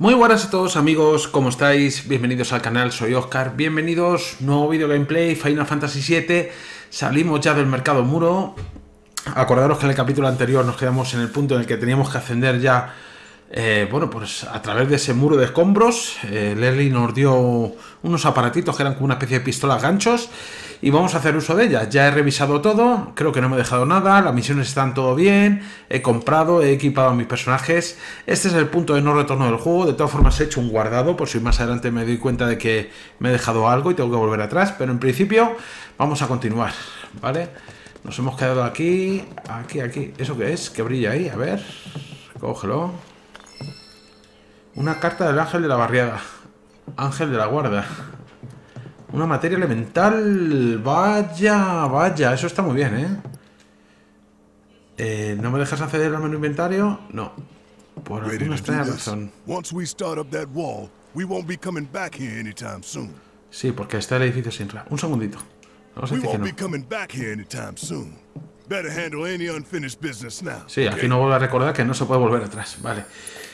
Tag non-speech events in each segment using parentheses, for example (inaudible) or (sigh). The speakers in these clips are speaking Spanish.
Muy buenas a todos amigos, ¿cómo estáis? Bienvenidos al canal, soy Oscar, bienvenidos, nuevo video gameplay, Final Fantasy VII, salimos ya del mercado muro, acordaros que en el capítulo anterior nos quedamos en el punto en el que teníamos que ascender ya, eh, bueno, pues a través de ese muro de escombros, eh, nos dio unos aparatitos que eran como una especie de pistolas ganchos, y vamos a hacer uso de ellas. Ya he revisado todo, creo que no me he dejado nada, las misiones están todo bien, he comprado, he equipado a mis personajes. Este es el punto de no retorno del juego, de todas formas he hecho un guardado por si más adelante me doy cuenta de que me he dejado algo y tengo que volver atrás, pero en principio vamos a continuar, ¿vale? Nos hemos quedado aquí, aquí, aquí. ¿Eso qué es? ¿Qué brilla ahí? A ver, cógelo. Una carta del ángel de la barriada. Ángel de la guarda. Una materia elemental. Vaya, vaya. Eso está muy bien, ¿eh? eh no me dejas acceder al menú inventario? No. Por alguna extraña razón. Sí, porque está el edificio sin ra. Un segundito. Vamos a decir que no. Sí, aquí no vuelvo a recordar que no se puede volver atrás. Vale.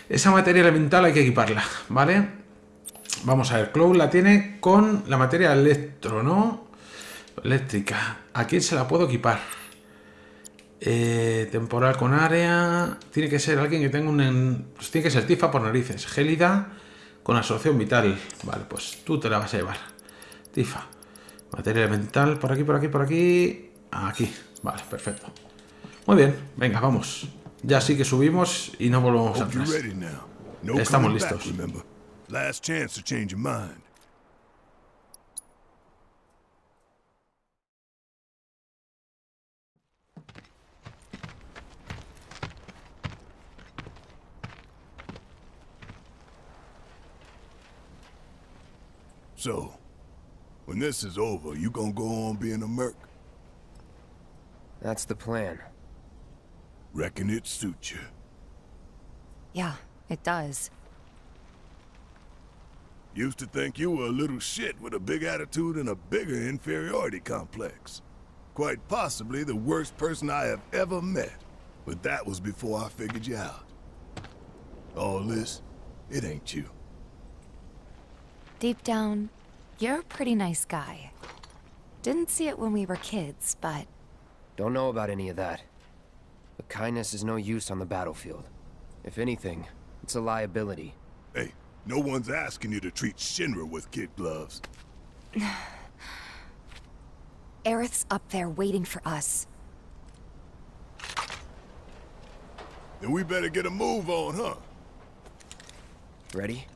Esa materia elemental hay que equiparla, ¿vale? Vamos a ver, Cloud la tiene con la materia electro, ¿no? Eléctrica. ¿A quién se la puedo equipar? Eh, temporal con área. Tiene que ser alguien que tenga un... Pues tiene que ser Tifa por narices. Gélida con absorción vital. Vale, pues tú te la vas a llevar. Tifa. Materia elemental por aquí, por aquí, por aquí. Aquí. Vale, perfecto. Muy bien, venga, vamos. Ya sí que subimos y no volvemos atrás. Estamos listos. Last chance to change your mind. So, when this is over, you gonna go on being a merc? That's the plan. Reckon it suits you. Yeah, it does. Used to think you were a little shit with a big attitude and a bigger inferiority complex. Quite possibly the worst person I have ever met. But that was before I figured you out. All this, it ain't you. Deep down, you're a pretty nice guy. Didn't see it when we were kids, but... Don't know about any of that. But kindness is no use on the battlefield. If anything, it's a liability. Hey, no one's asking you to treat Shinra with kid gloves. (sighs) Aerith's up there waiting for us. Then we better get a move on, huh? Ready?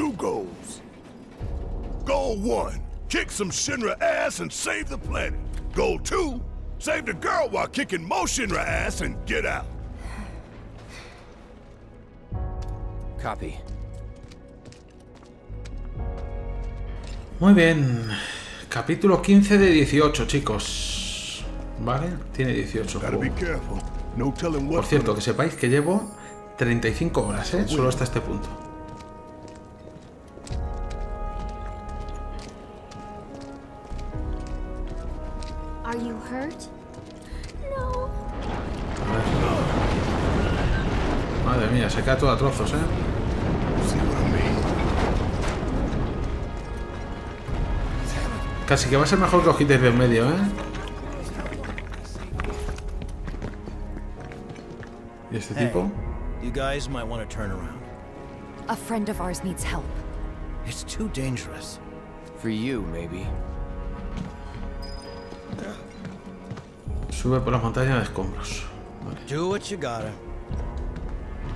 Two goals. Goal one, kick some Shinra ass and save the planet. Goal two, save the girl while kicking more Shinra ass and get out. Copy. Muy bien. Capítulo 15 de 18, chicos. ¿Vale? Tiene 18. Por cierto, que sepáis que llevo 35 horas, ¿eh? Solo hasta este punto. Todo a trozos, ¿eh? Casi que va a ser mejor que os de en medio, ¿eh? ¿Y este tipo? You guys might want to turn around. A friend of ours needs help. It's too dangerous. For you, maybe. Sube por las montañas de escombros. Vale. Do what you gotta.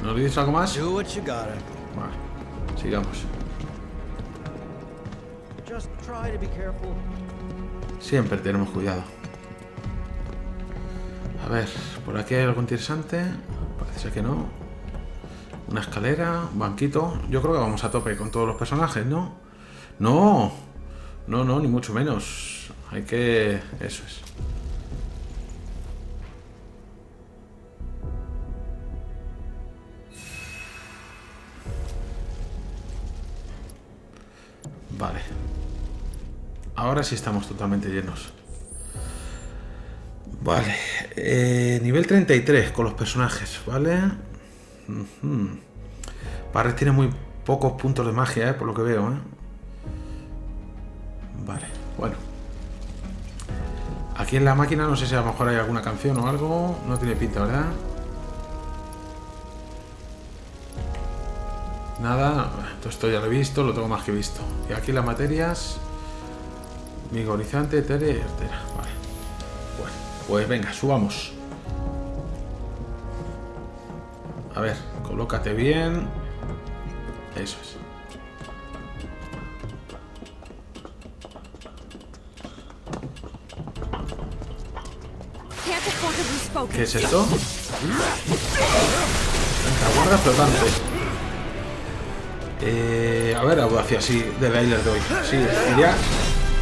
¿No olvides algo más? Do what you gotta. Vale. Sigamos. Siempre tenemos cuidado. A ver, por aquí hay algo interesante. Parece que no. Una escalera, un banquito. Yo creo que vamos a tope con todos los personajes, ¿no? No, no, no, ni mucho menos. Hay que... Eso es. Vale. Ahora sí estamos totalmente llenos. Vale. eh, nivel 33 con los personajes, ¿vale? Barret tiene muy pocos puntos de magia, ¿eh? Por lo que veo, ¿eh? Vale, bueno. Aquí en la máquina no sé si a lo mejor hay alguna canción o algo. No tiene pinta, ¿verdad? Nada, esto ya lo he visto, lo tengo más que visto. Y aquí las materias. Vigorizante, etéreo y artera. Vale. Bueno, pues venga, subamos. A ver, colócate bien. Eso es. ¿Qué es esto? Guarda flotante. Eh, a ver, audacia, sí, de bailer de hoy. Sí, iría.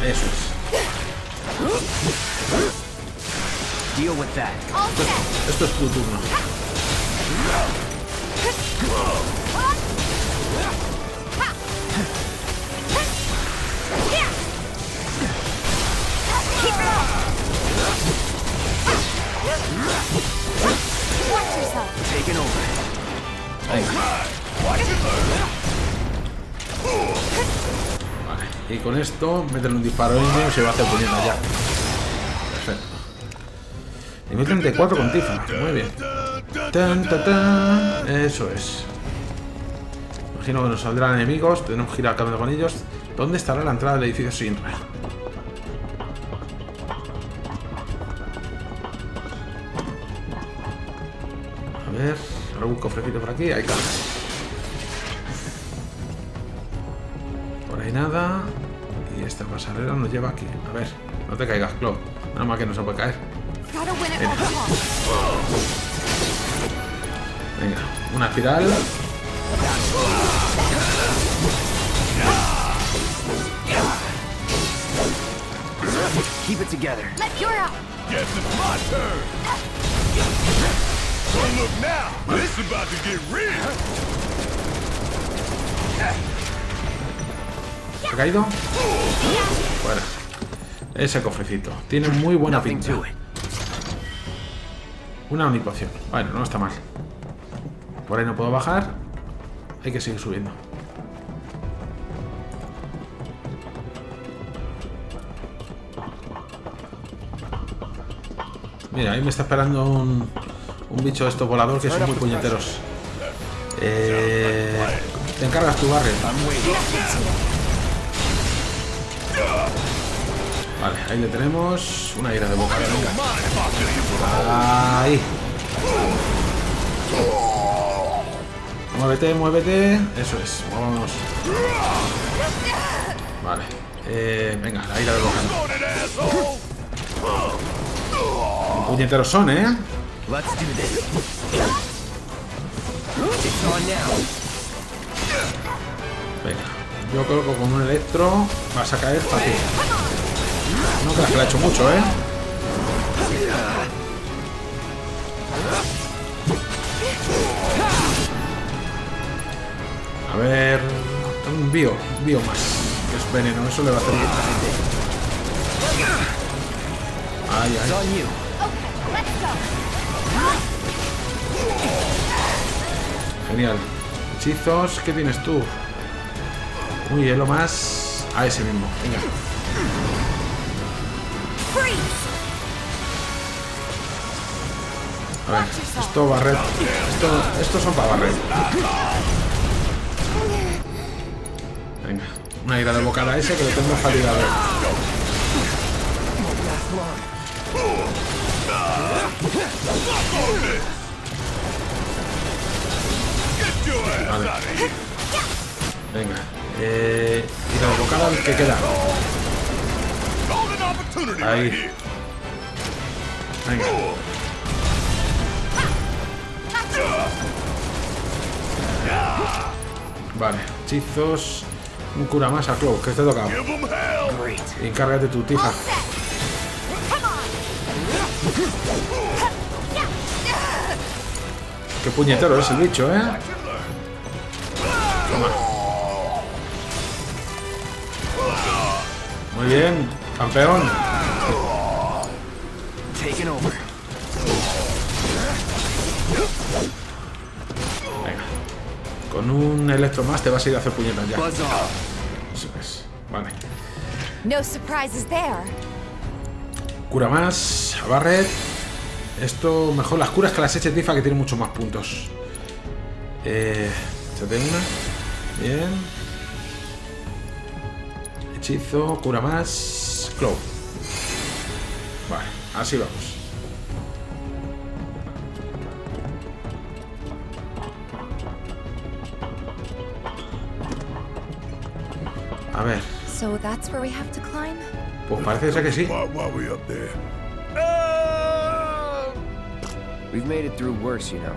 Eso es. Deal with that. All set. Esto es tu turno. Watch yourself. Taking over. Vale. Y con esto, meterle un disparo y se va a hacer puñeta ya. Perfecto. Nivel 34 con Tifa. Muy bien. Tan, tan, tan. Eso es. Imagino que nos saldrán enemigos. Tenemos que ir al camino con ellos. ¿Dónde estará la entrada del edificio Sinra? A ver, algún cofrecito por aquí. Hay cajas. Por ahí nada. Esta pasarela nos lleva aquí. A ver, no te caigas, Claw. Nada más que no se puede caer. Costs. Venga, una espiral. Keep it together. Let you're out. Guess it's my turn. Don't look now. This is about to get real. ¿Ha caído? Fuera. Ese cofrecito. Tiene muy buena pinta. Una unipoción. Bueno, no está mal. Por ahí no puedo bajar. Hay que seguir subiendo. Mira, ahí me está esperando un, un bicho de estos volador que son muy puñeteros. Eh, te encargas tu barrio. Ahí le tenemos. Una ira de boca. venga. Ahí. Muévete, muévete. Eso es. Vámonos. Vale. Eh, venga, la ira de boca. Puñeteros son, ¿eh? Venga. Yo creo que con un electro vas a caer fácil. No creas que le ha hecho mucho, ¿eh? A ver... Un bio, un bio más. Que es veneno, eso le va a hacer bien. Ay, ay. Genial. Hechizos, ¿qué tienes tú? Un hielo más a ese mismo. Venga. A ver, esto barret. Esto, estos son para barret. Venga, una ira de bocada a ese que lo tengo fatigado. Vale. Venga. Eh, ira de bocada el que queda. Ahí. Venga. Vale, hechizos. Un cura más a Clow, que te ha tocado. Give 'em encárgate tu on. Qué puñetero es el bicho, ¿eh? Toma. Muy bien, campeón. Con un electro más te vas a ir a hacer puñetas ya. Buzz off. Eso es. Vale. No surprises there. Cura más. A Barret. Esto mejor las curas que las eche Tifa que tiene muchos más puntos. Eh. Échate una. Bien. Hechizo, cura más. Clow. Vale, así vamos. So that's where we have to climb? pues parece ser que sí. Part while we up there. Ah! We've made it through worse, you know.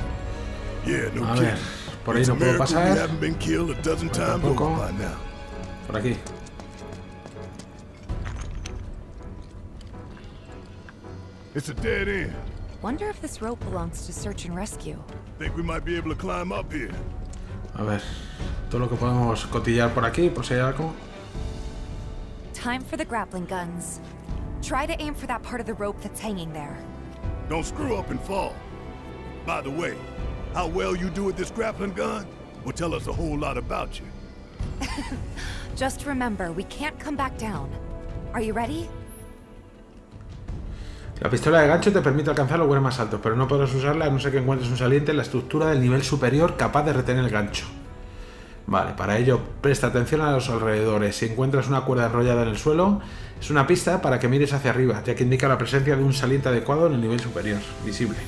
Yeah, no A kidding. ver, por ahí It's no puedo pasar. We haven't been killed a dozen times over tampoco. Por aquí. It's a dead end. Wonder if this rope belongs to search and rescue. Think we might be able to climb up here. A ver, todo lo que podemos cotillar por aquí, por si hay algo. Time for the grappling guns. Try to aim for that part of the rope that's hanging there. Don't screw up and fall. By the way, how well you do with this grappling gun will tell us a whole lot about you. (laughs) Just remember, we can't come back down. Are you ready? La pistola de gancho te permite alcanzar lugares más altos, pero no podrás usarla a no ser que encuentres un saliente en la estructura del nivel superior capaz de retener el gancho. Vale, para ello presta atención a los alrededores. Si encuentras una cuerda enrollada en el suelo, es una pista para que mires hacia arriba, ya que indica la presencia de un saliente adecuado en el nivel superior, visible.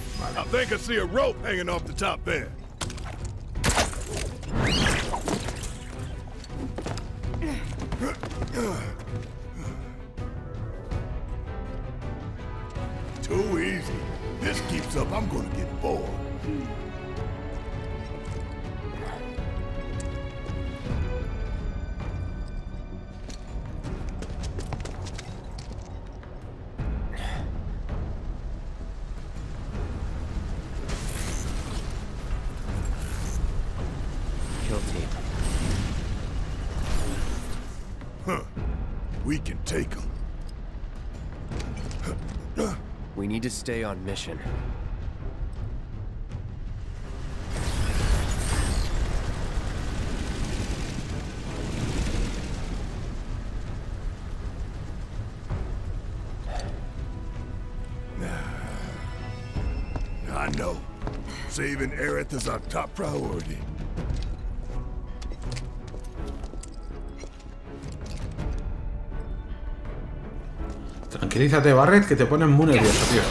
To stay on mission. I know. Saving Aerith is our top priority. Tranquilízate, Barret, que te ponen muy nervioso, tío.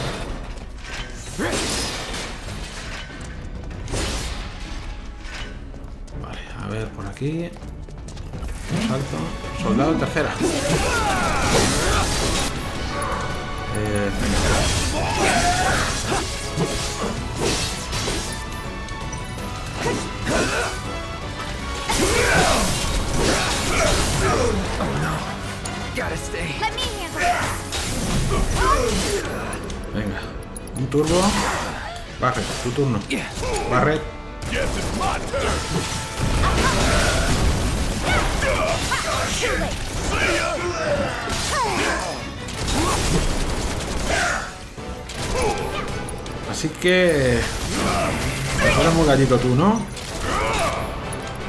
Vale, a ver, por aquí. See ya! Así que... Eres muy gallito tú, ¿no?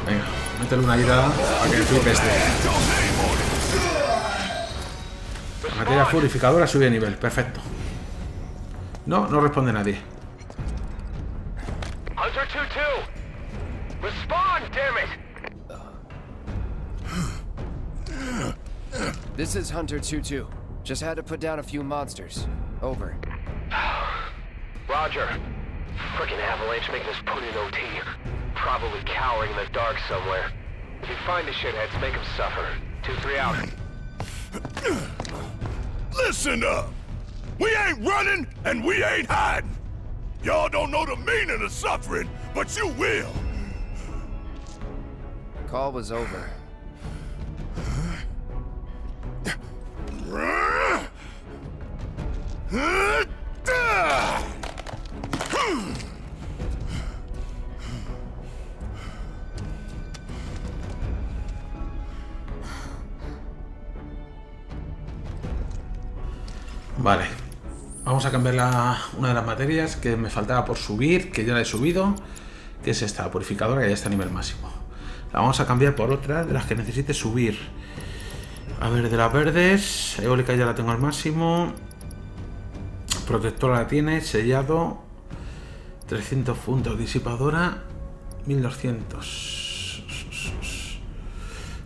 Venga, métele una ida para que flipe este. Materia purificadora sube de nivel, perfecto. No, no responde nadie. Hunter 2-2! Respond, damn it! This is Hunter 2-2. Just had to put down a few monsters. Over. (sighs) Roger. Frickin' Avalanche making us put in OT. Probably cowering in the dark somewhere. If you find the shitheads, make them suffer. 2-3 out. Listen up! We ain't running and we ain't hiding! Y'all don't know the meaning of suffering, but you will! Call was over. Vale. Vamos a cambiar una de las materias que me faltaba por subir, que ya la he subido, que es esta, purificadora, que ya está a nivel máximo. La vamos a cambiar por otra de las que necesite subir. A ver, de las verdes, eólica ya la tengo al máximo. Protectora la tiene, sellado. 300 puntos, disipadora. 1200.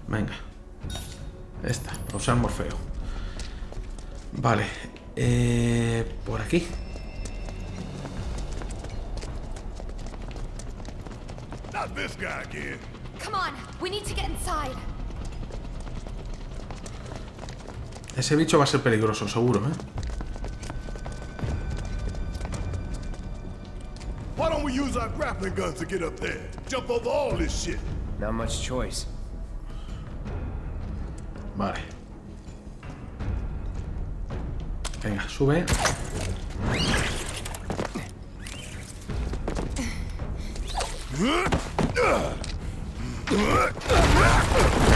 Venga. Esta, para usar Morfeo. Vale. Eh, por aquí. Not this guy again. Come on, we need to get inside. Ese bicho va a ser peligroso, seguro, ¿eh? Why don't we use our grappling guns to get up there? Jump over all this shit. Not much choice. Vale. Sube.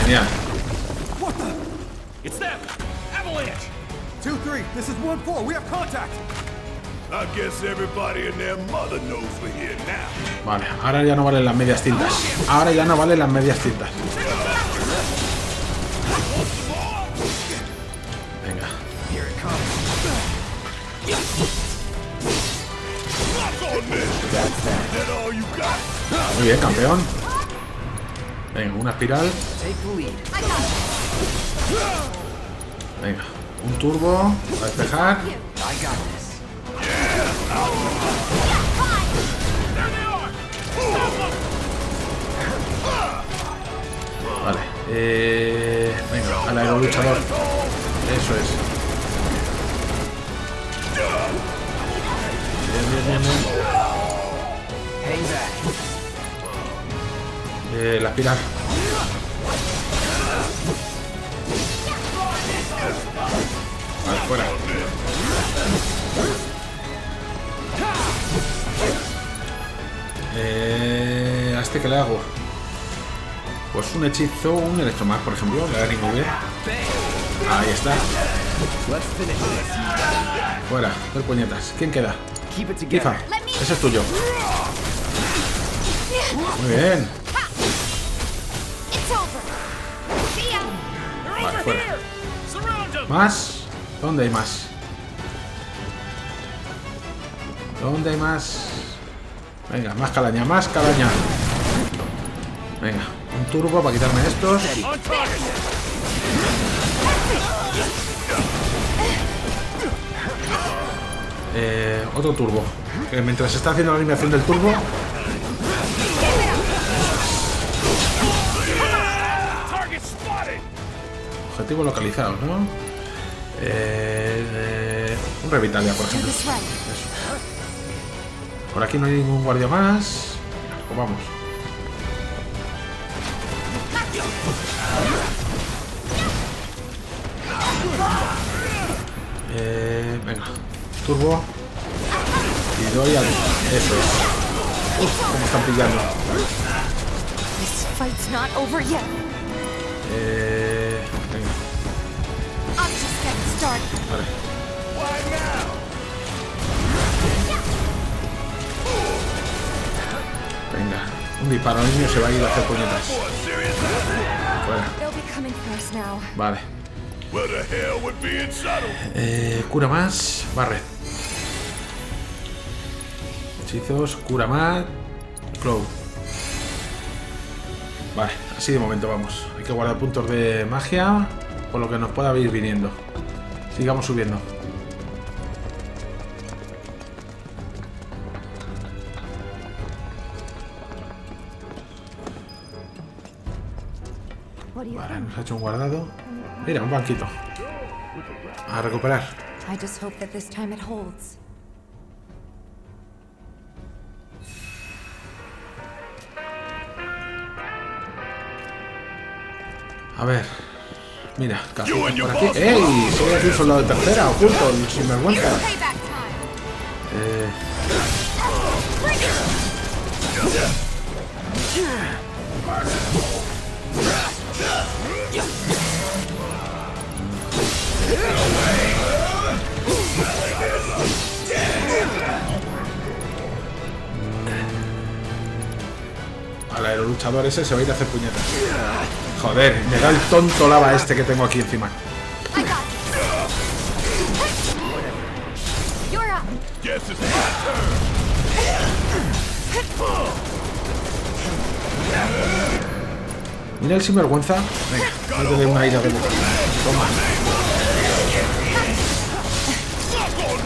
Genial. It's them! Avalanche! 2-3, this is 1-4, we have contact! I guess everybody and their mother knows we're here now. Vale, ahora ya no valen las medias tintas. Ahora ya no valen las medias tintas. Muy bien, campeón. Venga, una espiral. Venga, un turbo para despejar. Vale. Eh, venga, al aeroluchador. Eso es. Bien, bien, bien, Eh, la espiral. Vale, fuera. Eh, ¿A este qué le hago? Pues un hechizo, un electromag, por ejemplo, le da ningún bien. Ahí está. Fuera, dos puñetas. ¿Quién queda? Tifa, ese es tuyo. Muy bien. Fuera. ¿Más? ¿Dónde hay más? ¿Dónde hay más? Venga, más calaña, más calaña. Venga, un turbo para quitarme estos. Eh, otro turbo. Que mientras se está haciendo la animación del turbo. Objetivo localizado, ¿no? Eh, eh, un Revitalia, por ejemplo. Por aquí no hay ningún guardia más. Pues vamos. Eh, venga. Turbo. Y doy al... Eso es. Uf, cómo están pillando. Eh, vale. Venga. Un disparo al niño se va a ir a hacer puñetas. Fuera. They'll be coming for us now. Vale. Where the hell would be in shuttle? Eh, cura más, barre. Hechizos, cura más, flow. Vale, así de momento vamos. Hay que guardar puntos de magia por lo que nos pueda ir viniendo. Sigamos subiendo. Vale, nos ha hecho un guardado. Mira, un banquito. A recuperar. A ver. Mira, café por aquí. ¡Ey! Soy aquí un soldado de tercera, oculto, sin vergüenza. Eh, al aeroluchador ese se va a ir a hacer puñetas. Joder, me da el tonto lava este que tengo aquí encima. Mira el sinvergüenza. Venga, métele una ira de boca. Toma. turn.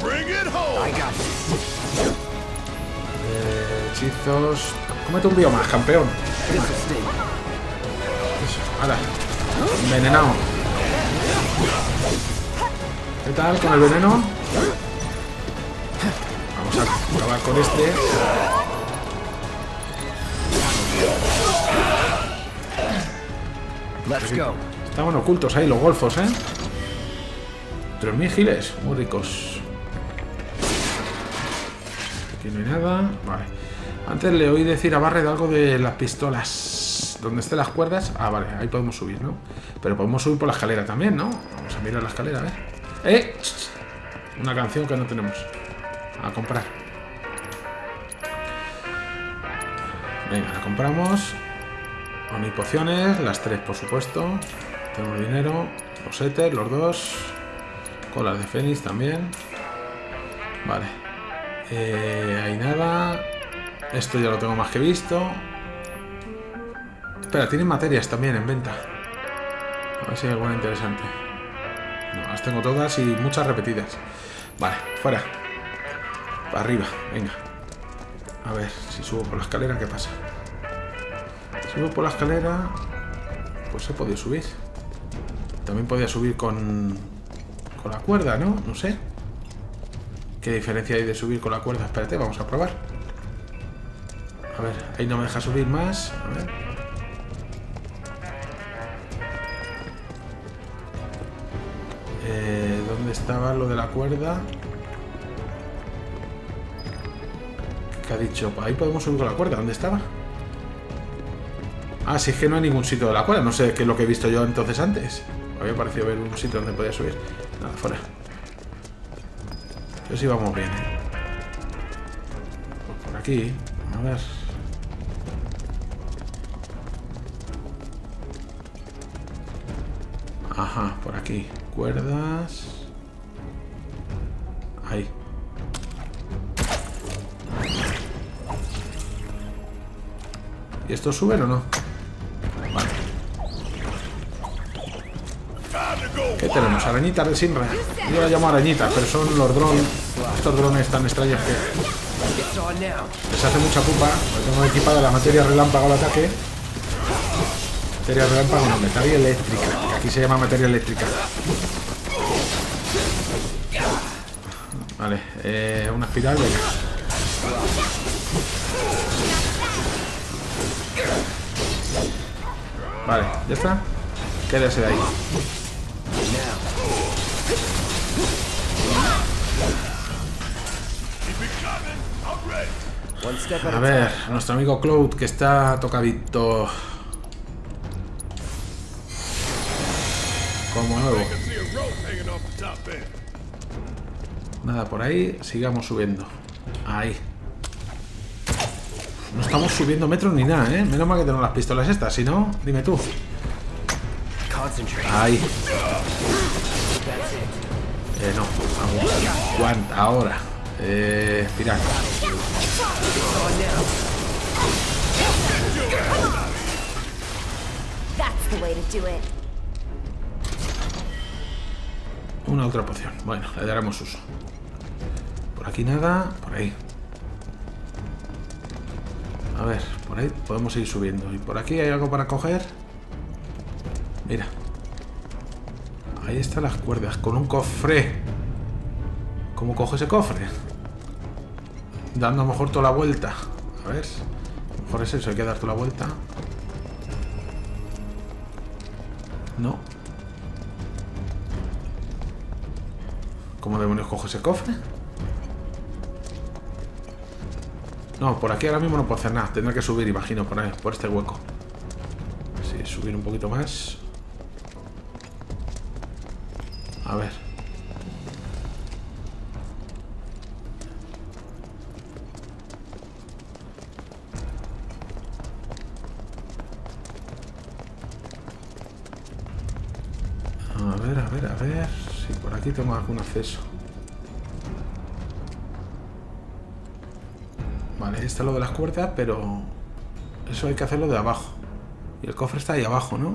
Bring it home. Eh, hechizos. Cómete un bioma, campeón. Eso, ahora. Envenenado. ¿Qué tal con el veneno? Vamos a acabar con este. Let's go. Estaban ocultos ahí los golfos, ¿eh? 3.000 giles, muy ricos. Aquí no hay nada. Vale. Antes le oí decir a Barret algo de las pistolas. Donde estén las cuerdas. Ah, vale, ahí podemos subir, ¿no? Pero podemos subir por la escalera también, ¿no? Vamos a mirar la escalera, a ver. ¡Eh! Una canción que no tenemos. A comprar. Venga, la compramos. Onipociones, las tres, por supuesto. Tenemos dinero. Los éter, los dos. Colas de Fénix también. Vale. Eh, hay nada. Esto ya lo tengo más que visto. Espera, tienen materias también en venta. A ver si hay alguna interesante. No, las tengo todas y muchas repetidas. Vale, fuera. Para arriba, venga. A ver, si subo por la escalera, ¿qué pasa? Subo por la escalera, pues he podido subir. También podía subir con, con la cuerda, ¿no? No sé. ¿Qué diferencia hay de subir con la cuerda? Espérate, vamos a probar. A ver, ahí no me deja subir más. A ver. Eh, ¿Dónde estaba lo de la cuerda? ¿Qué ha dicho? Ahí podemos subir con la cuerda. ¿Dónde estaba? Ah, si es que no hay ningún sitio de la cuerda. No sé qué es lo que he visto yo entonces antes. Había parecido ver un sitio donde podía subir. Nada, fuera. Pero sí vamos bien. Pues por aquí. A ver. Ajá, por aquí. Cuerdas. Ahí. ¿Y esto suben o no? Vale. ¿Qué tenemos? Arañitas de Sinra. Yo las llamo arañitas, pero son los drones. Estos drones tan extraños que les hace mucha pupa. Porque tengo equipada la materia relámpago al ataque. Materia relámpago, no, materia eléctrica. Aquí se llama materia eléctrica. Vale, eh, una espiral, venga. Vale, ya está. Quédese de ahí. A ver, nuestro amigo Cloud que está tocadito. Ahí, sigamos subiendo. Ahí. No estamos subiendo metros ni nada, ¿eh? Menos mal que tenemos las pistolas estas, si no, dime tú. Ahí. Eh, no, vamos. ¿Cuánta? Ahora. Eh, it. Una otra poción. Bueno, le daremos uso. Por aquí nada, por ahí. A ver, por ahí podemos ir subiendo. ¿Y por aquí hay algo para coger? Mira. Ahí están las cuerdas, con un cofre. ¿Cómo cojo ese cofre? Dando a lo mejor toda la vuelta. A ver. Mejor es eso, hay que darte la vuelta. No. ¿Cómo demonios cojo ese cofre? No, por aquí ahora mismo no puedo hacer nada. Tendré que subir, imagino, por por este hueco. Sí, subir un poquito más. A ver. A ver, a ver, a ver. Si por aquí tengo algún acceso. Está lo de las cuerdas, pero eso hay que hacerlo de abajo. Y el cofre está ahí abajo, ¿no?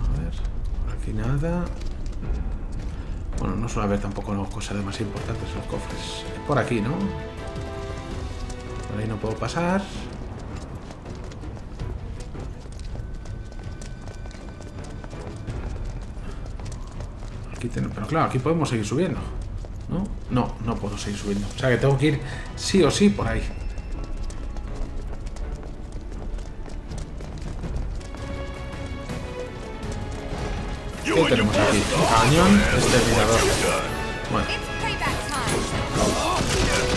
A ver, aquí nada. Bueno, no suele haber tampoco cosas demasiado importantes los cofres. Es por aquí, ¿no? Por ahí no puedo pasar. Aquí tenemos, pero claro, aquí podemos seguir subiendo. ¿No? No, puedo seguir subiendo. O sea que tengo que ir sí o sí por ahí. ¿Qué tenemos aquí? Cañón exterminador. Bueno,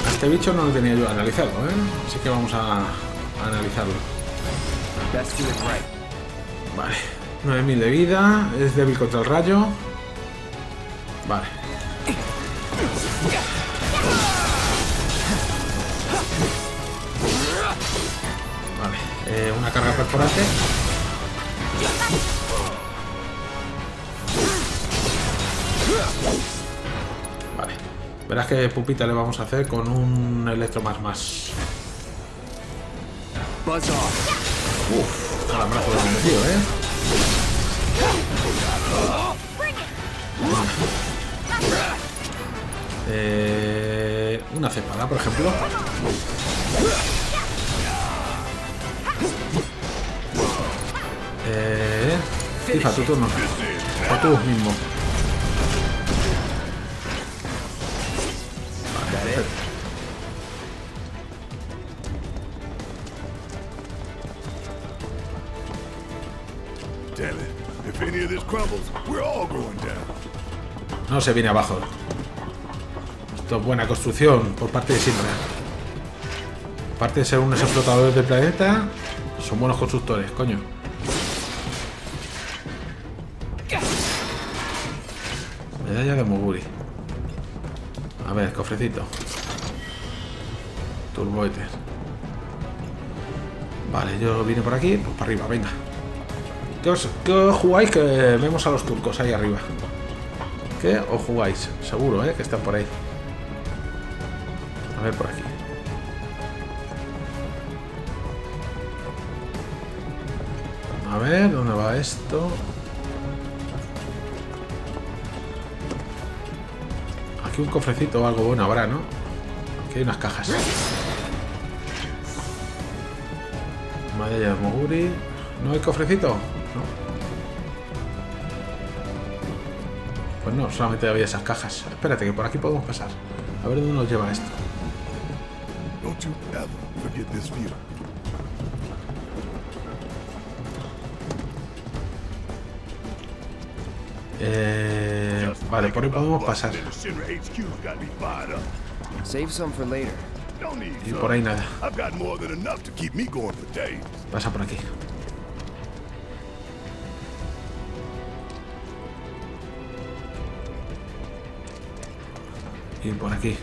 a este bicho no lo tenía yo analizado, ¿eh? Así que vamos a, a analizarlo. Vale. 9000 de vida. Es débil contra el rayo. Vale. Eh, una carga perforante. Vale. Verás que pupita le vamos a hacer con un electro más más. Uf, calambrazo de metido, ¿eh? Eh, una cepada, por ejemplo. Eh, Tifa, tu turno. O tú mismo. Vale. No se viene abajo. Esto es buena construcción por parte de Sindra. Aparte de ser unos explotadores del planeta, son buenos constructores, coño. Moguri. A ver, cofrecito. Turboeter. Vale, yo vine por aquí, pues para arriba, venga. ¿Qué os, qué os jugáis que vemos a los turcos ahí arriba? ¿Qué os jugáis? Seguro, ¿eh? Que están por ahí. A ver por aquí. A ver, ¿dónde va esto? Aquí un cofrecito o algo bueno habrá, ¿no? Aquí hay unas cajas. Medalla de Moguri. ¿No hay cofrecito? No. Pues no, solamente había esas cajas. Espérate, que por aquí podemos pasar. A ver dónde nos lleva esto. Eh, vale, por ahí podemos pasar. Y por ahí nada. I've got more than enough to keep me going for days. Pasa por aquí. Y por aquí.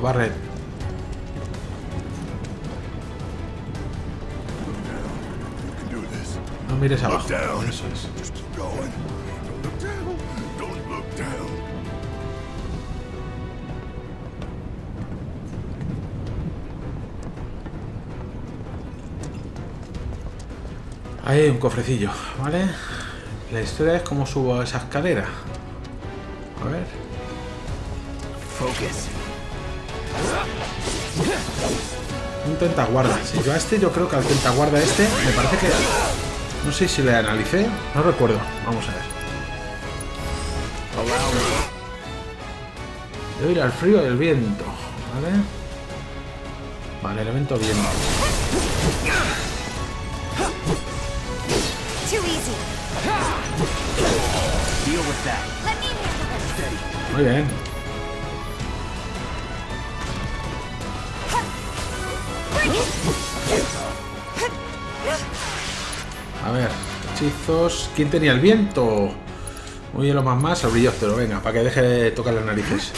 Vamos, Barret. No mires abajo. Eso es. Ahí hay un cofrecillo, ¿vale? La historia es cómo subo a esa escalera. Tentaguarda. Si yo a este, yo creo que al tentaguarda este, me parece que... No sé si le analicé, no recuerdo. Vamos a ver. Debo ir al frío y el viento, ¿vale? Vale, elemento viento. Too easy. A ver, hechizos. ¿Quién tenía el viento? Muy lo más más, el brillóptero. Venga, para que deje de tocar las narices.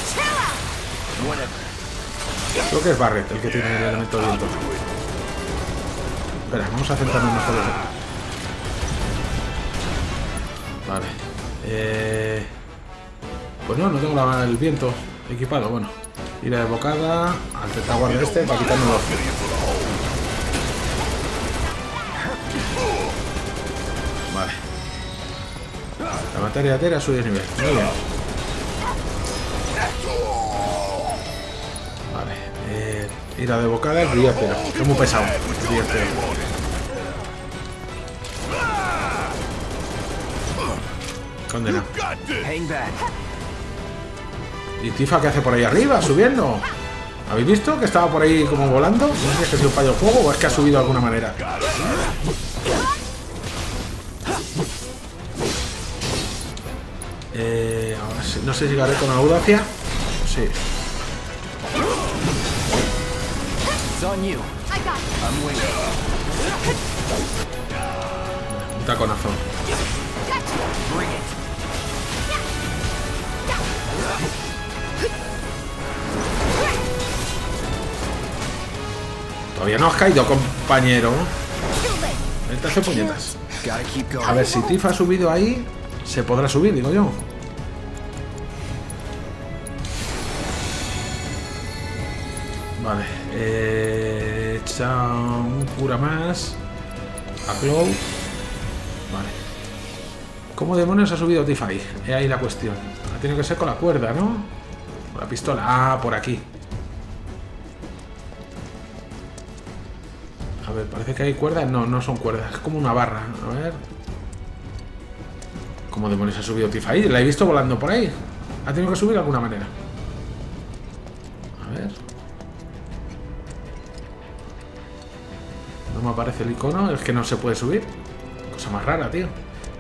Creo que es Barret el que tiene el elemento de viento. Espera, vamos a centrarnos mejor Vale. Eh... Pues no, no tengo el viento equipado. Bueno, ir de bocada al tetaguarda este para quitárnoslo. La materia tera sube de nivel. Muy bien. Vale. Eh, de bocada el. Que es muy pesado. El. Condena. ¿Y Tifa qué hace por ahí arriba, subiendo? ¿Habéis visto que estaba por ahí como volando? No sé si es que es un fallo de juego o es que ha subido de alguna manera. Eh, no sé si llegaré con audacia. Sí. Un taconazo. Todavía no has caído, compañero. Too late. Él te hace puñetas. A ver, si Tifa ha subido ahí, se podrá subir, digo yo. Vale. Eh, echa un cura más. A Clow. Vale. ¿Cómo demonios ha subido ahí? Es ahí la cuestión. Ha tenido que ser con la cuerda, ¿no? Con la pistola. Ah, por aquí. A ver, parece que hay cuerdas. No, no son cuerdas. Es como una barra. A ver. ¿Cómo demonios ha subido Tifa ahí? La he visto volando por ahí. Ha tenido que subir de alguna manera. A ver. No me aparece el icono. Es que no se puede subir. Cosa más rara, tío.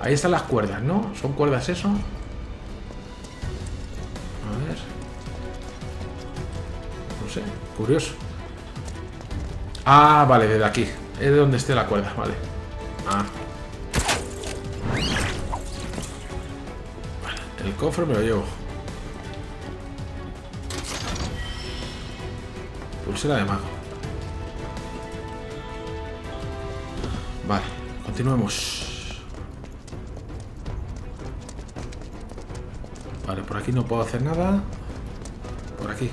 Ahí están las cuerdas, ¿no? ¿Son cuerdas eso? A ver. No sé. Curioso. Ah, vale, desde aquí. Es de donde esté la cuerda, vale. Ah. Cofre me lo llevo. Pulsera de mago. Vale, continuemos. Vale, por aquí no puedo hacer nada. Por aquí.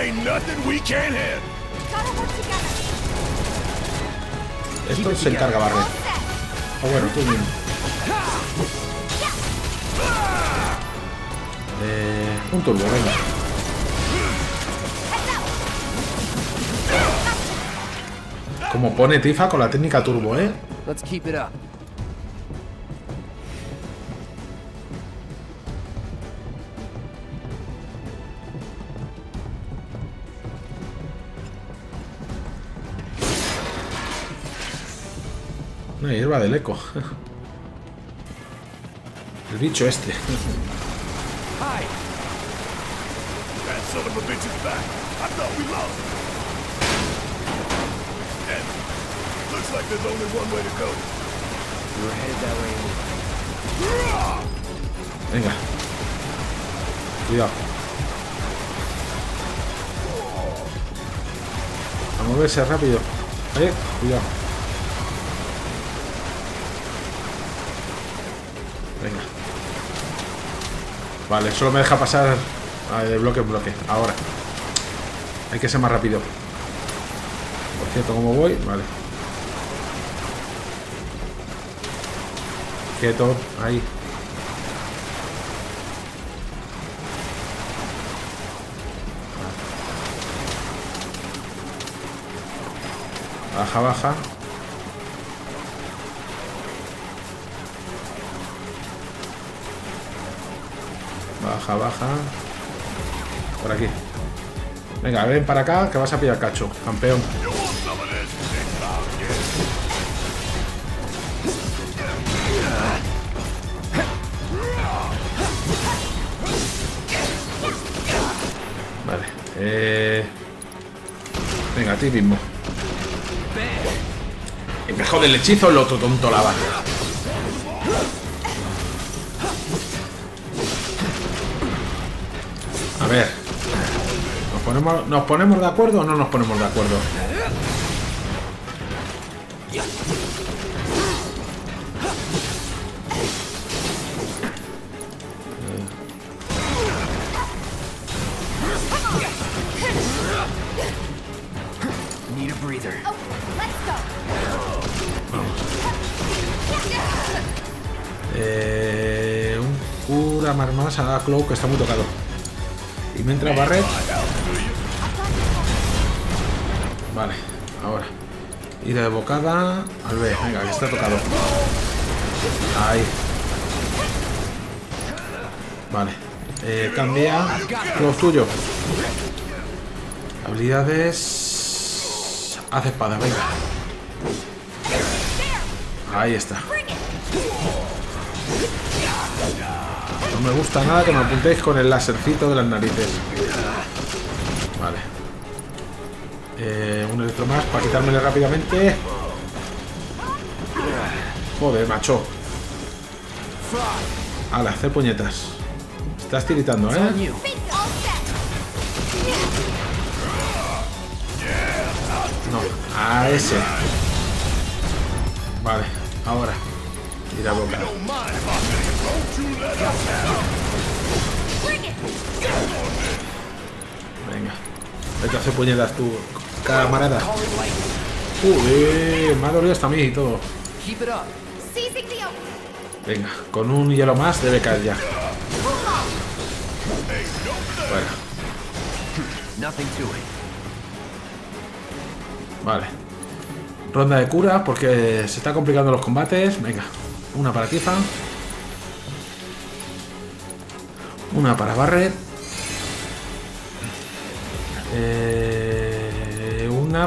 Ain't nothing we can't together. Esto se encarga Barret. All set. O bueno, tú mismo. Eh, un turbo, venga. Como pone Tifa con la técnica turbo, ¿eh? Let's keep it up. We were headed that way anyway. Venga. Cuidado. A moverse rápido. Eh, cuidado. Venga. Vale, solo me deja pasar ah, de bloque en bloque. Ahora. Hay que ser más rápido. Por cierto, ¿cómo voy? Vale. Quieto, ahí. Baja, baja. Baja, baja. Por aquí. Venga, ven para acá que vas a pillar cacho, campeón. Vale. Eh... Venga, a ti mismo. Y me jode el hechizo el otro tonto la ponemos, ¿Nos ponemos de acuerdo o no nos ponemos de acuerdo? Need a breather. Oh. Eh, un cura más más a Cloak que está muy tocado. Y mientras Barret. Ir de bocada al B. Venga, que está tocado. Ahí. Vale. Eh, cambia. Cloak tuyo. Habilidades. Haz espada, venga. Ahí está. No me gusta nada que me apuntéis con el lásercito de las narices. Vale. Eh, un electro más para quitármelo rápidamente. Joder, macho. Ala, hacer puñetas. Estás tiritando, ¿eh? No, a ese. Vale, ahora. Tira boca. Bring it. Venga. Vete a hacer puñetas tú, camarada. Uy, me ha dolido hasta a mí y todo. Venga, con un hielo más debe caer ya. Bueno, Nothing to it. vale. Ronda de cura porque se está complicando los combates. Venga, una para Tifa. Una para Barret. Eh,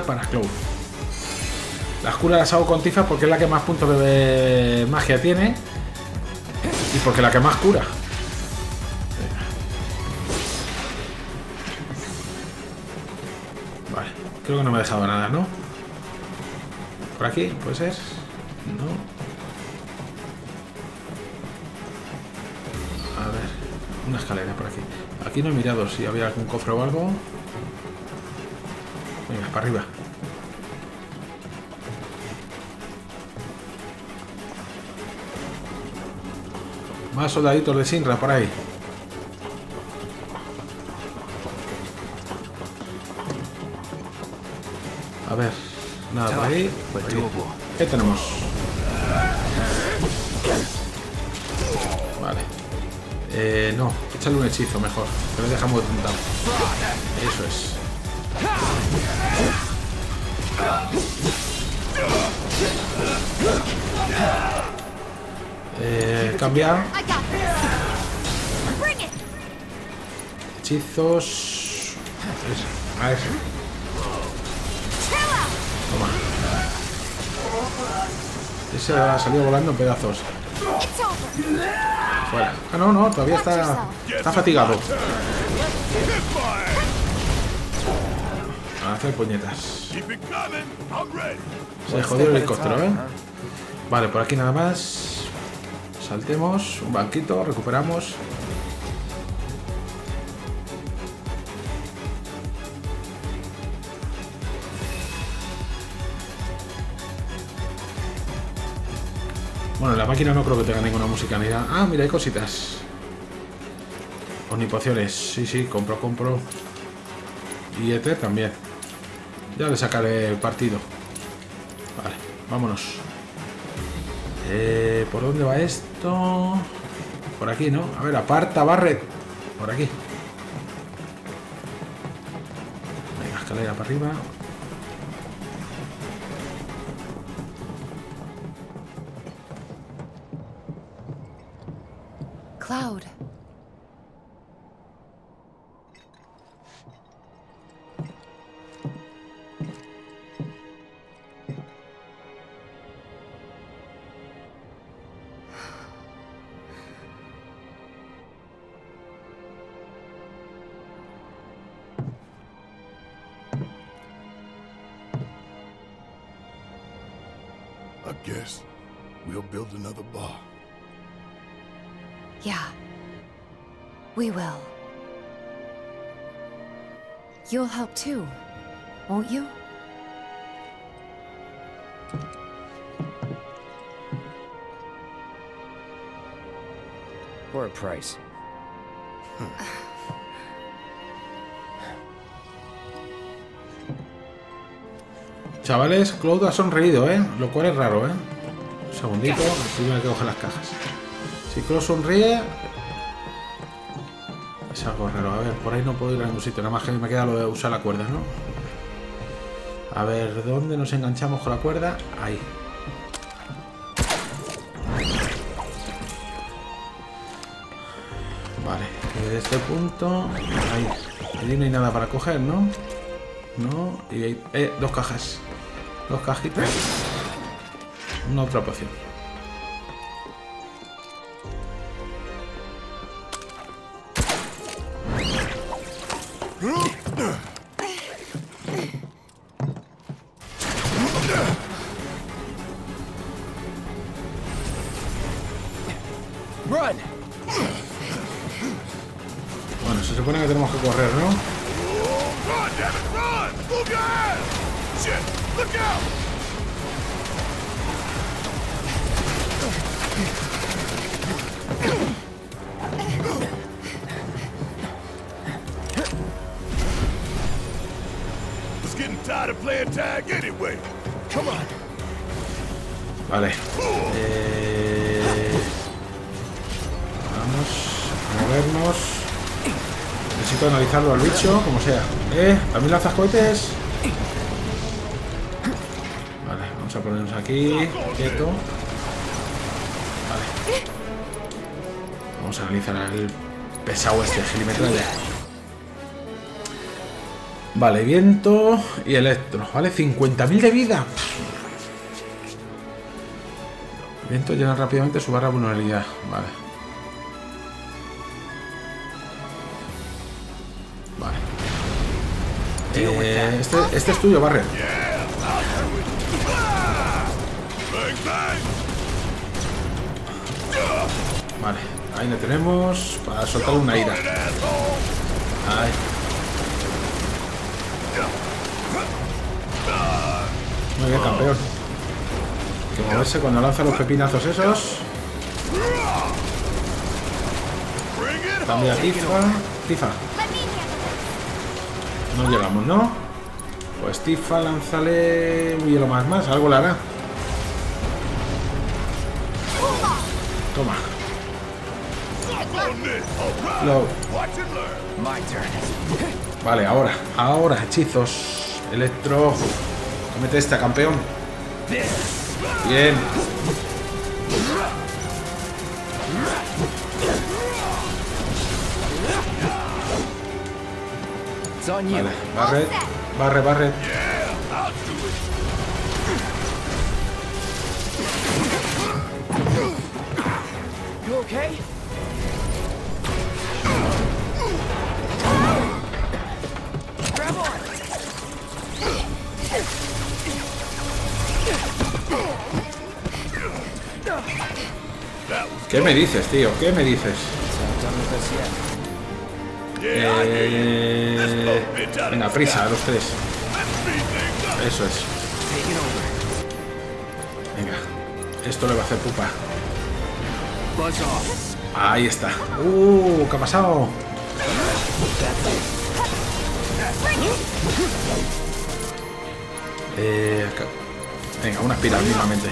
para Cloud. Las curas las hago con Tifa porque es la que más puntos de magia tiene. Y porque la que más cura. Vale, creo que no me he dejado nada, ¿no? ¿Por aquí? ¿Puede ser? No. A ver, una escalera por aquí. Aquí no he mirado si había algún cofre o algo. Venga, para arriba. Más soldaditos de Sinra por ahí. A ver, nada por ahí. Por ahí. doable. ¿Qué tenemos? Vale. Eh, no, échale un hechizo mejor. Que le dejamos de tentar. Eso es. Eh, cambiar. Hechizos. A ver, out. toma. Ese ha salido volando en pedazos. Fuera. Ah, no, no, todavía está, está fatigado. Hacer puñetas. Se jodió el helicóptero, ¿eh? Vale, por aquí nada más. Saltemos, un banquito, recuperamos. Bueno, en la máquina no creo que tenga ninguna música ni nada. Ah, mira, hay cositas. Omnipociones. Sí, sí, compro, compro. Y Ether también. Ya le sacaré partido. Vale, vámonos. Eh, ¿Por dónde va esto? Por aquí, ¿no? A ver, aparta, Barret. Por aquí. Venga, escalera para arriba. We will. You'll help too, won't you? For a price. Chavales, Cloud ha sonreído, ¿eh? Lo cual es raro, ¿eh? Un segundito, primero que coger las cajas. Si Cloud sonríe... Es algo raro. A ver, por ahí no puedo ir a ningún sitio. Nada más que me queda lo de usar la cuerda, ¿no? A ver, ¿dónde nos enganchamos con la cuerda? Ahí. Vale, desde este punto... Ahí. Allí no hay nada para coger, ¿no? No, y hay eh, dos cajas. Dos cajitas. Una otra poción. Vale. Eh, Vamos a movernos. Necesito analizarlo al bicho, como sea. ¿Eh? ¿También lanzas cohetes? Ponernos aquí, quieto. Vale. Vamos a analizar el pesado este, gilimetralla. Vale, viento y electro. Vale, 50.000 de vida. Viento llena rápidamente su barra de vulnerabilidad. Vale. Vale. Eh, este, este es tuyo, Barret. Ahí le tenemos para soltar una ira. Ahí. Muy bien, campeón. Que moverse cuando lanza los pepinazos esos. It Cambia Tifa. Tifa. No llegamos, ¿no? Pues Tifa, lánzale un hielo más más, algo le hará. Toma. Lo-. Vale, ahora, ahora, hechizos. Electro. Comete esta, campeón. Bien. Vale, barre, barre, barre. You okay? ¿Qué me dices, tío? ¿Qué me dices? Eh, venga, prisa, a los tres. Eso es. Venga. Esto le va a hacer pupa. Ahí está. Uh, ¿qué ha pasado? Eh, Venga, una espiral mínimamente.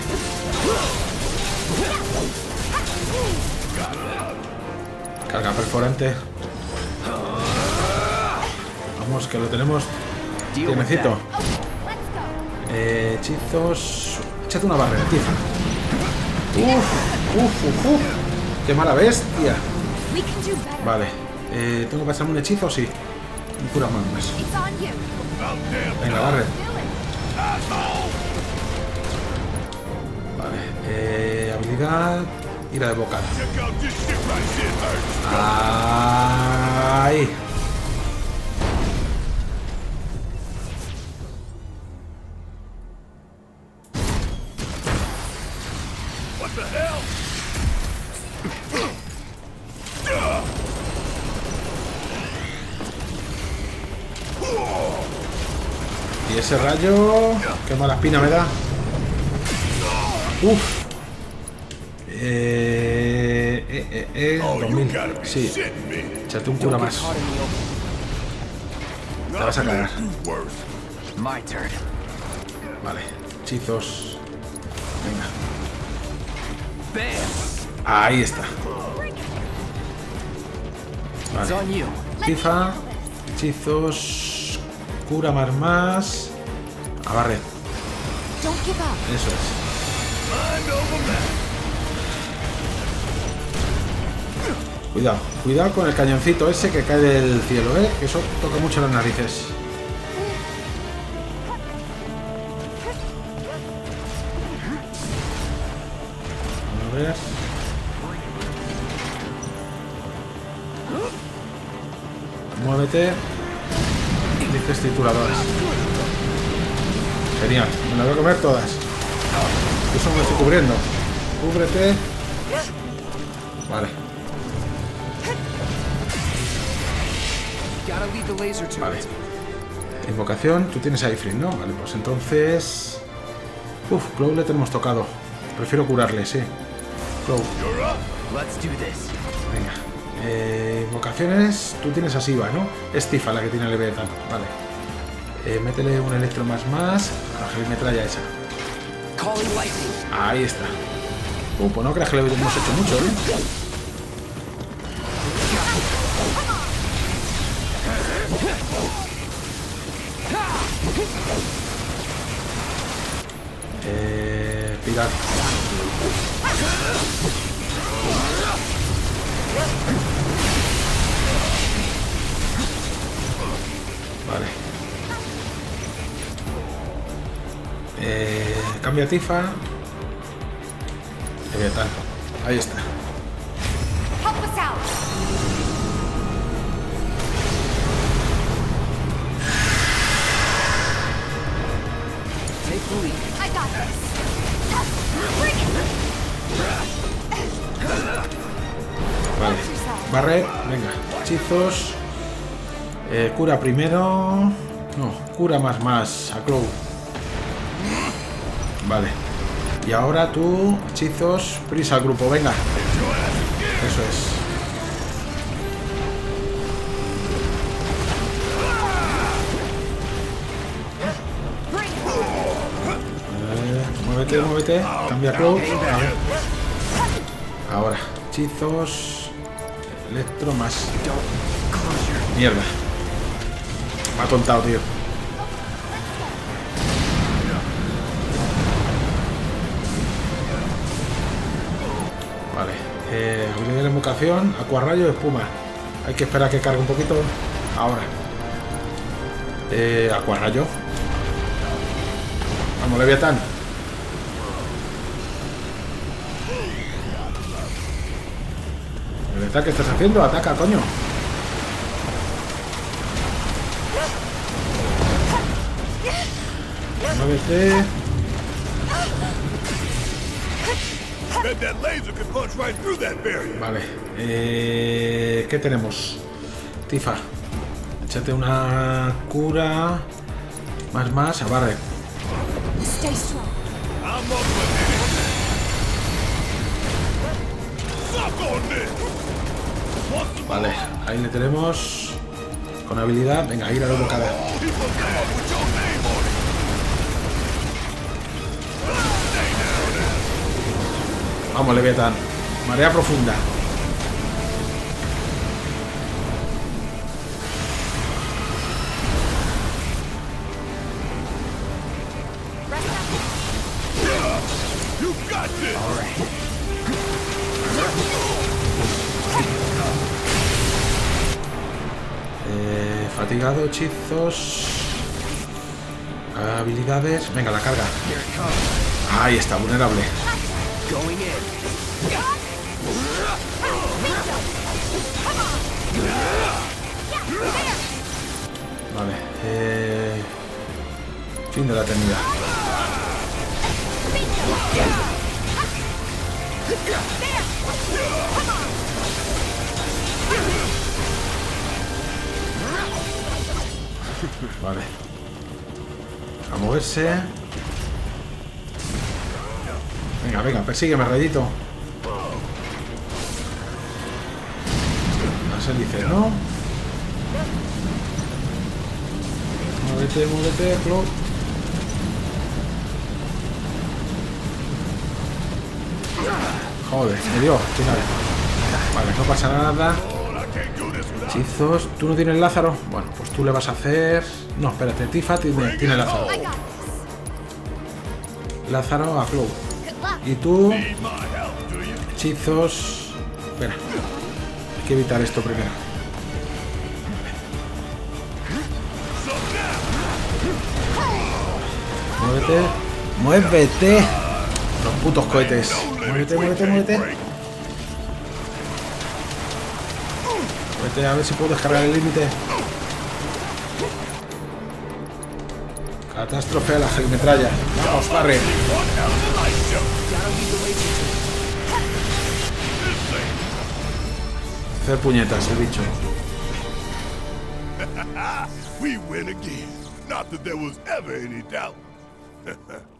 Carga perforante. Vamos, que lo tenemos. Tiernecito. Eh, hechizos. Échate una barrera, tifa. Uf, uf, uf, uf. Qué mala bestia. Vale. Eh, ¿Tengo que pasarme un hechizo? Sí. Un cura más. Venga, barre. Vale. Eh, habilidad. Ira de boca. Check out this shit right here. Hurts. Ahí. What the hell? Y ese rayo. Qué mala espina me da. Uf. Eh. Eh, eh, eh. Oh, you 2000. gotta be Sí. Échate un cura más. Te vas a cagar. Worse. My turn. Vale. Hechizos. Venga. Ahí está. It's Vale. on you. Tifa. Hechizos. Cura más más. Agarre. Eso es. Cuidado, cuidado con el cañoncito ese que cae del cielo, ¿eh? Que eso toca mucho las narices. A ver. Muévete. Dices trituradoras. Genial, me las voy a comer todas. Eso me estoy cubriendo. Cúbrete. Vale. Vale. Invocación, tú tienes a Ifrit, ¿no? Vale, pues entonces... Uf, Clow le tenemos tocado. Prefiero curarle, sí. This. venga. Eh, invocaciones, tú tienes a Siva, ¿no? Es Tifa la que tiene leviatán, vale. Eh, métele un electro más más a la metralla esa. Ahí está. Uh, pues no creas que le hemos hecho mucho, ¿eh? Eh. Vale. Eh, cambia Tifa. Ahí está. Vale. Barret, venga. Hechizos. Eh, cura primero. No, cura más más a Crow. Vale. Y ahora tú, hechizos, prisa al grupo, venga. Eso es. Muévete, muévete. Cambia Crow. A ver. Ahora, hechizos. Electro más. Mierda. Me ha tontado, tío. Vale. Eh, de la invocación, acuarrayo, espuma. Hay que esperar a que cargue un poquito. Ahora. Eh, acuarrayo. Vamos, Leviatán. Leviatán, ¿qué estás haciendo? Ataca, coño. Muévete. Vale. Eh, ¿Qué tenemos? Tifa. Échate una cura. Más, más. A barre. Vale, ahí le tenemos. Con habilidad. Venga, ir a la bocada. Vamos, Leviatán. Marea profunda. Hechizos. Habilidades. Venga, la carga. Ahí está, vulnerable. Vale. Eh, fin de la eternidad. Vale. A moverse. Venga, venga, persígueme, rayito. Se dice, ¿no? Muévete, muévete, Clo. Joder, me dio, al final. Vale, no pasa nada. Hechizos. ¿Tú no tienes Lázaro? Bueno, pues tú le vas a hacer... No, espérate, Tifa tiene, tiene Lázaro. Lázaro a Clow. Y tú... Hechizos... Espera. Hay que evitar esto primero. Muévete. Muévete. Los putos cohetes. Muévete, muévete, muévete. A ver si puedo descargar el límite. Catástrofe a la gelimetralla. Vamos, barre. Hacer puñetas, el bicho. (laughs) We win again. Not that there was ever any doubt. (laughs)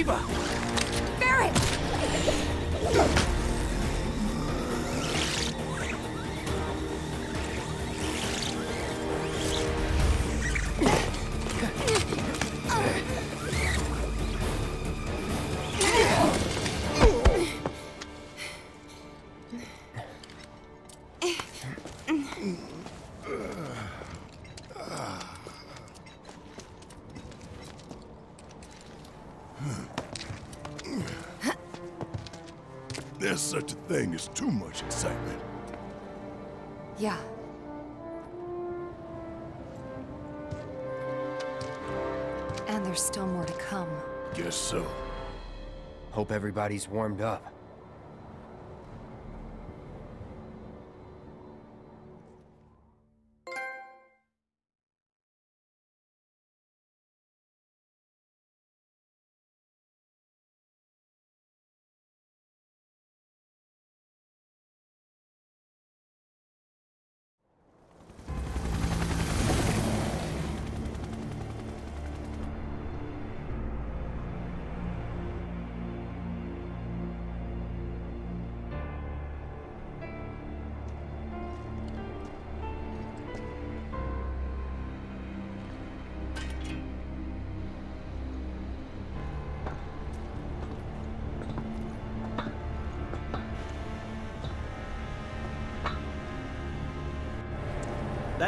Tifa! Barret! Yeah. And there's still more to come. Guess so. Hope everybody's warmed up.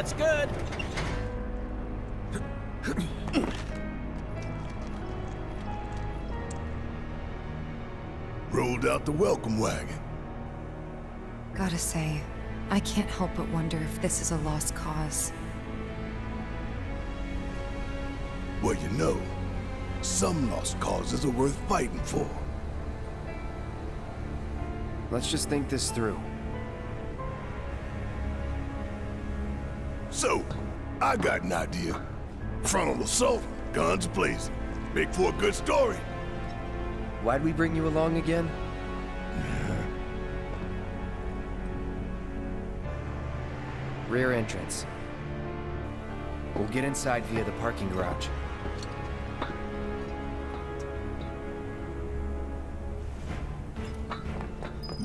That's good. Rolled out the welcome wagon. Gotta say, I can't help but wonder if this is a lost cause. Well, you know, some lost causes are worth fighting for. Let's just think this through. So, I got an idea. Frontal assault, guns blazing. Make for a good story. Why'd we bring you along again? (sighs) Rear entrance. We'll get inside via the parking garage.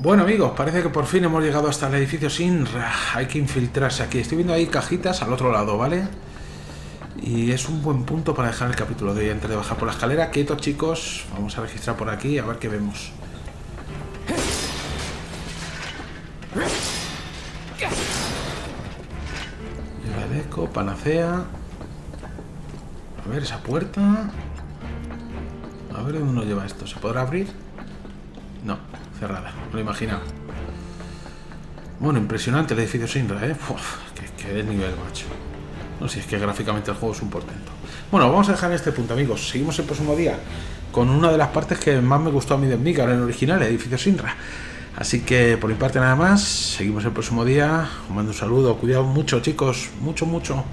Bueno amigos, parece que por fin hemos llegado hasta el edificio Sinra. Hay que infiltrarse aquí. Estoy viendo ahí cajitas al otro lado, ¿vale? Y es un buen punto para dejar el capítulo de hoy antes de bajar por la escalera. Quietos chicos, vamos a registrar por aquí a ver qué vemos. Deco, panacea. A ver, esa puerta. A ver dónde nos lleva esto. ¿Se podrá abrir? No, cerrada, lo imaginaba. Bueno, impresionante el edificio Sinra, ¿eh? Uf, qué, qué nivel, macho. No sé, si es que gráficamente el juego es un portento. Bueno, vamos a dejar este punto, amigos. Seguimos el próximo día con una de las partes que más me gustó a mí de Midgar en el original, el edificio Sinra. Así que por mi parte nada más, seguimos el próximo día. Os mando un saludo, cuidado mucho chicos, mucho, mucho.